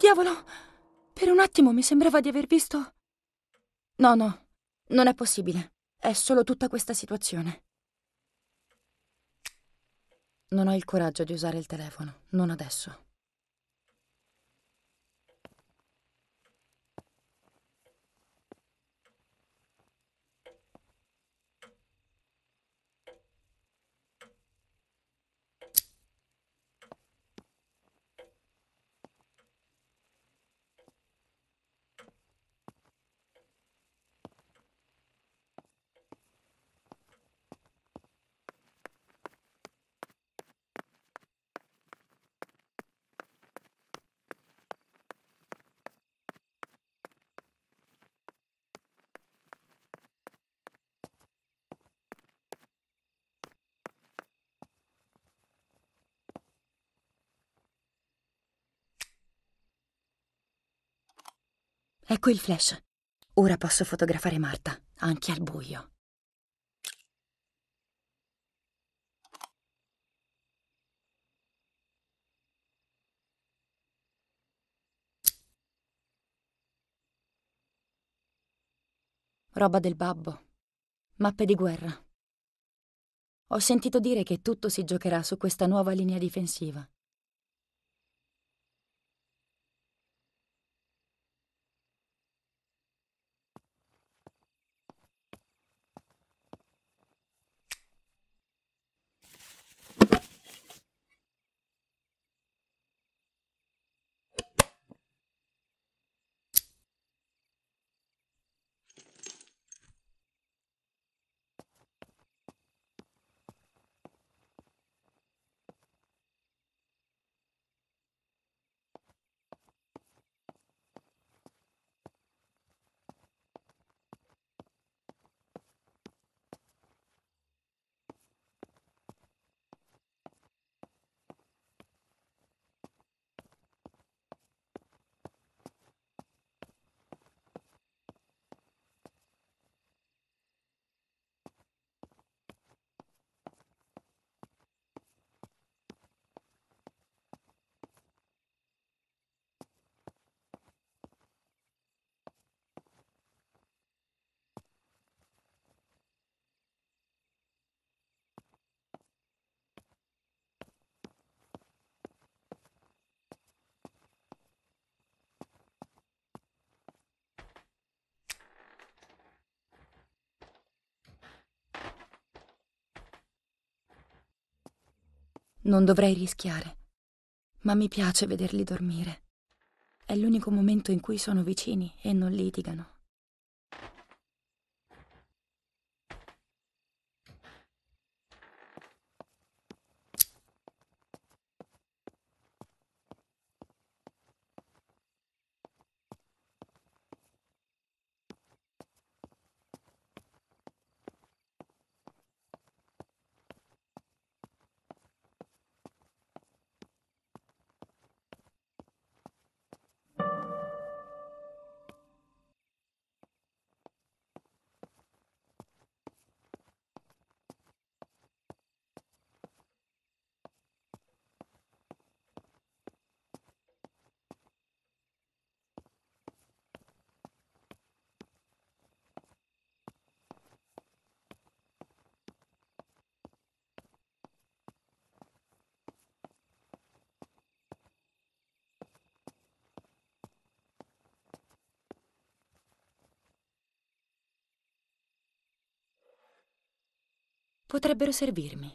diavolo! Per un attimo mi sembrava di aver visto... No, no, non è possibile. È solo tutta questa situazione. Non ho il coraggio di usare il telefono, non adesso. Ecco il flash. Ora posso fotografare Marta, anche al buio. Roba del babbo. Mappe di guerra. Ho sentito dire che tutto si giocherà su questa nuova linea difensiva. Non dovrei rischiare, ma mi piace vederli dormire. È l'unico momento in cui sono vicini e non litigano. Potrebbero servirmi.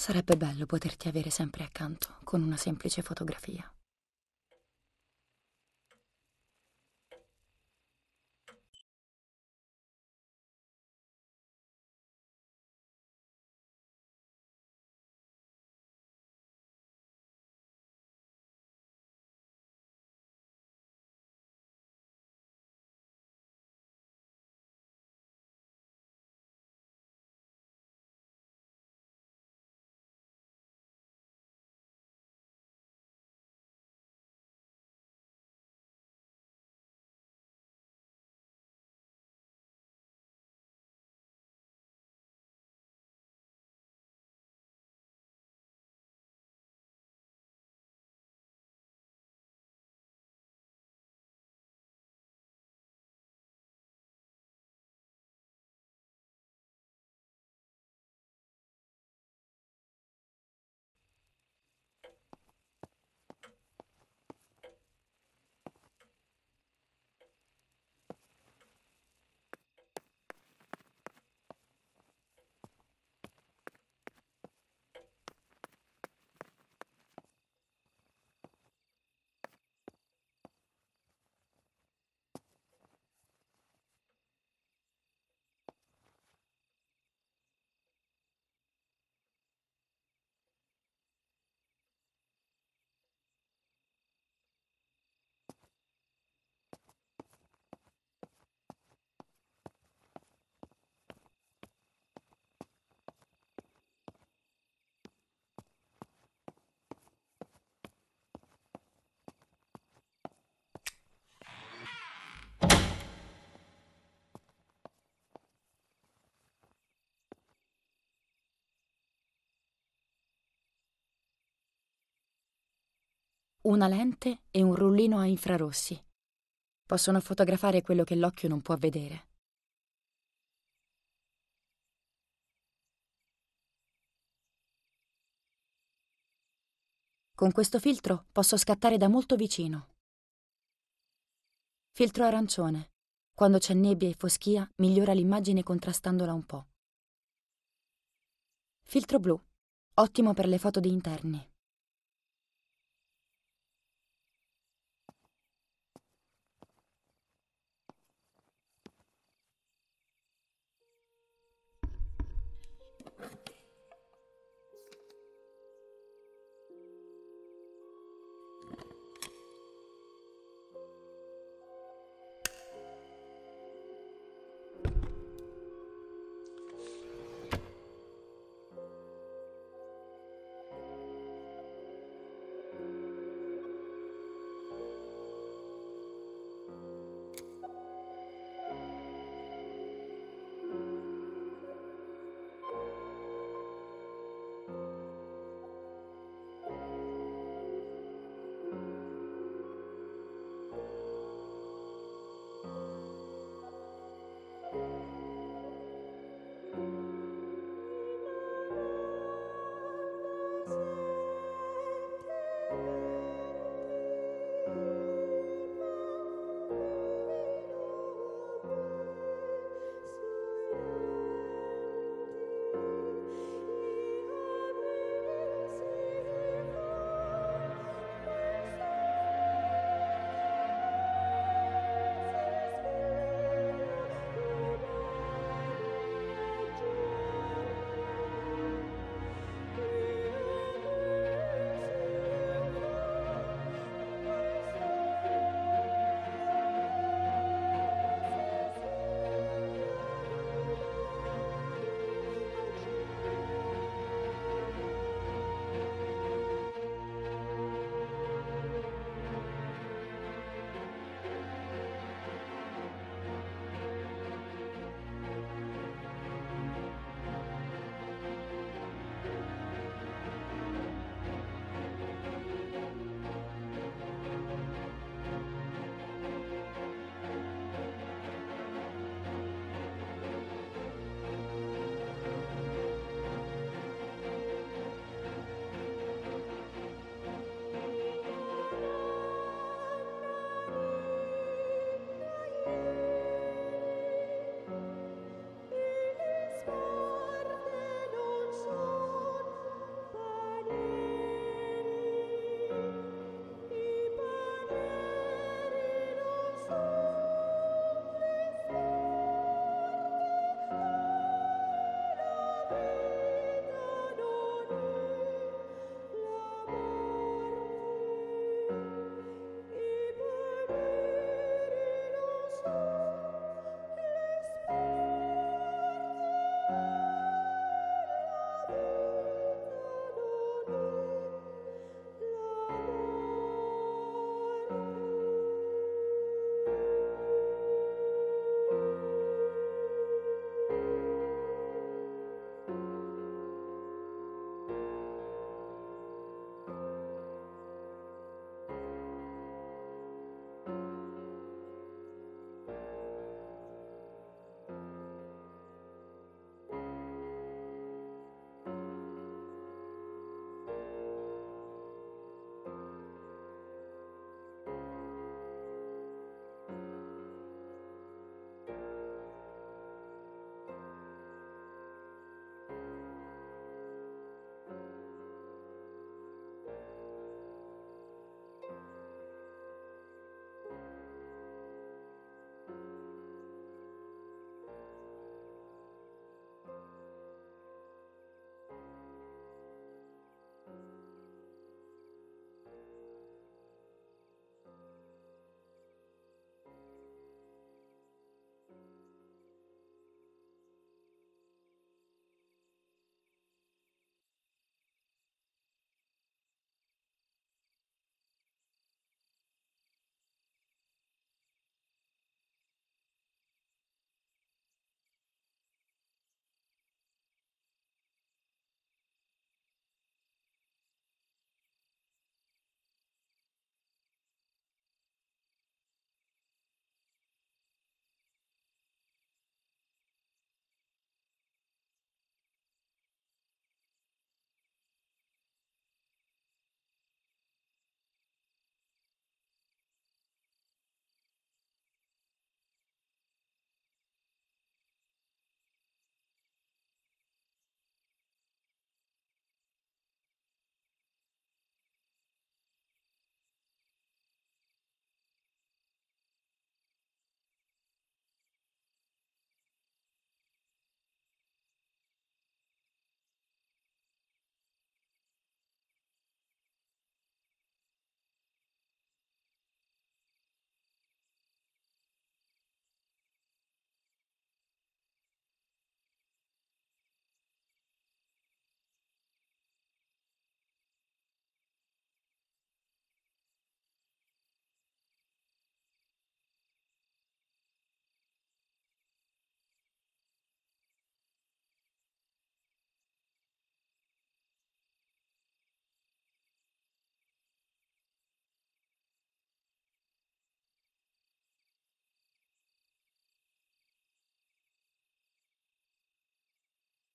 Sarebbe bello poterti avere sempre accanto con una semplice fotografia. Una lente e un rullino a infrarossi. Possono fotografare quello che l'occhio non può vedere. Con questo filtro posso scattare da molto vicino. Filtro arancione. Quando c'è nebbia e foschia migliora l'immagine contrastandola un po'. Filtro blu. Ottimo per le foto di interni.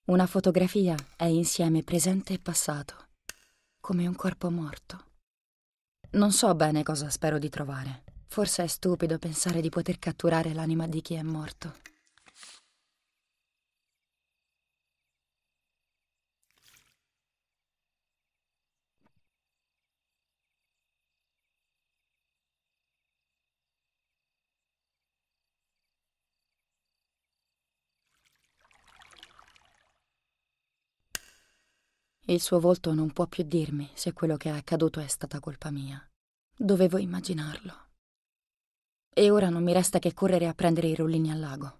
Una fotografia è insieme presente e passato, come un corpo morto. Non so bene cosa spero di trovare. Forse è stupido pensare di poter catturare l'anima di chi è morto. Il suo volto non può più dirmi se quello che è accaduto è stata colpa mia. Dovevo immaginarlo. E ora non mi resta che correre a prendere i rollini al lago.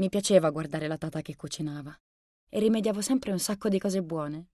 Mi piaceva guardare la tata che cucinava e rimediavo sempre un sacco di cose buone.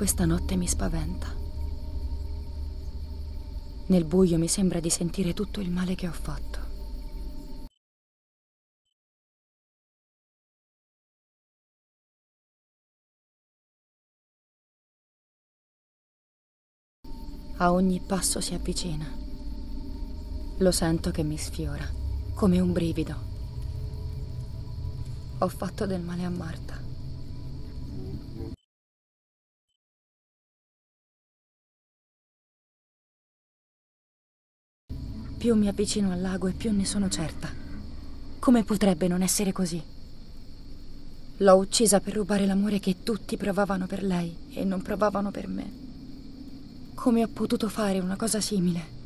Questa notte mi spaventa. Nel buio mi sembra di sentire tutto il male che ho fatto. A ogni passo si avvicina. Lo sento che mi sfiora, come un brivido. Ho fatto del male a Marta. Più mi avvicino al lago e più ne sono certa. Come potrebbe non essere così? L'ho uccisa per rubare l'amore che tutti provavano per lei e non provavano per me. Come ho potuto fare una cosa simile?